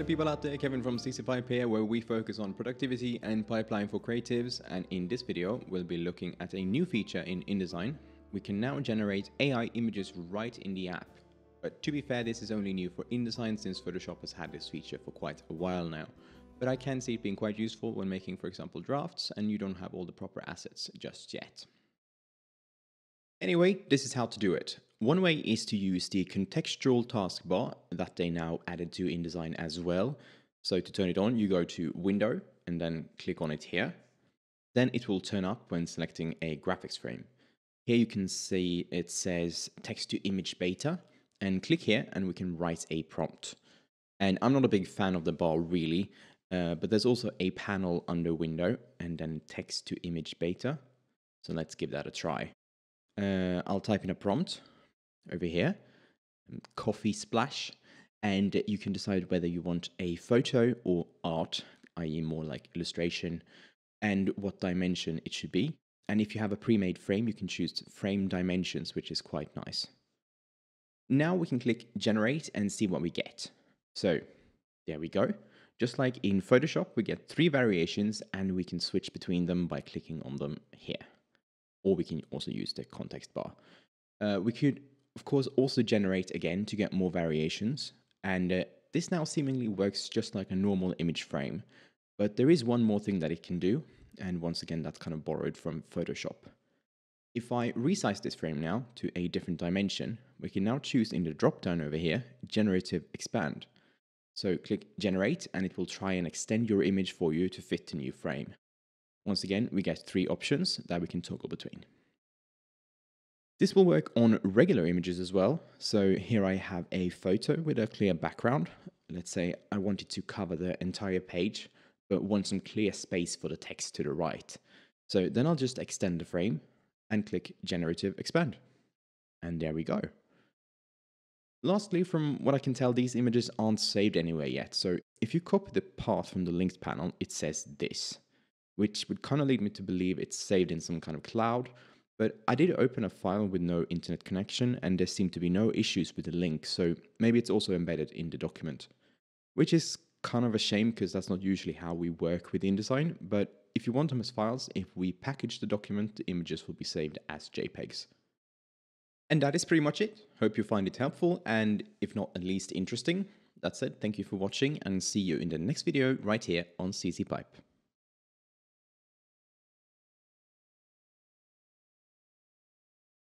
people out there, Kevin from CC Pipe here, where we focus on productivity and pipeline for creatives. And in this video, we'll be looking at a new feature in InDesign. We can now generate AI images right in the app. But to be fair, this is only new for InDesign since Photoshop has had this feature for quite a while now. But I can see it being quite useful when making, for example, drafts and you don't have all the proper assets just yet. Anyway, this is how to do it. One way is to use the contextual taskbar that they now added to InDesign as well. So to turn it on, you go to Window and then click on it here. Then it will turn up when selecting a graphics frame. Here you can see it says text to image beta and click here and we can write a prompt. And I'm not a big fan of the bar really, uh, but there's also a panel under window and then text to image beta. So let's give that a try. Uh, I'll type in a prompt over here, um, coffee splash, and you can decide whether you want a photo or art, i.e. more like illustration, and what dimension it should be. And if you have a pre-made frame, you can choose frame dimensions, which is quite nice. Now we can click generate and see what we get. So there we go. Just like in Photoshop, we get three variations and we can switch between them by clicking on them here. Or we can also use the context bar. Uh, we could of course, also generate again to get more variations. And uh, this now seemingly works just like a normal image frame. But there is one more thing that it can do. And once again, that's kind of borrowed from Photoshop. If I resize this frame now to a different dimension, we can now choose in the dropdown over here, Generative Expand. So click Generate and it will try and extend your image for you to fit the new frame. Once again, we get three options that we can toggle between. This will work on regular images as well. So here I have a photo with a clear background. Let's say I wanted to cover the entire page, but want some clear space for the text to the right. So then I'll just extend the frame and click Generative Expand. And there we go. Lastly, from what I can tell, these images aren't saved anywhere yet. So if you copy the path from the linked panel, it says this, which would kind of lead me to believe it's saved in some kind of cloud but I did open a file with no internet connection and there seemed to be no issues with the link, so maybe it's also embedded in the document. Which is kind of a shame because that's not usually how we work with InDesign, but if you want them as files, if we package the document, the images will be saved as JPEGs. And that is pretty much it. Hope you find it helpful and if not at least interesting. That's it, thank you for watching and see you in the next video right here on CC Pipe.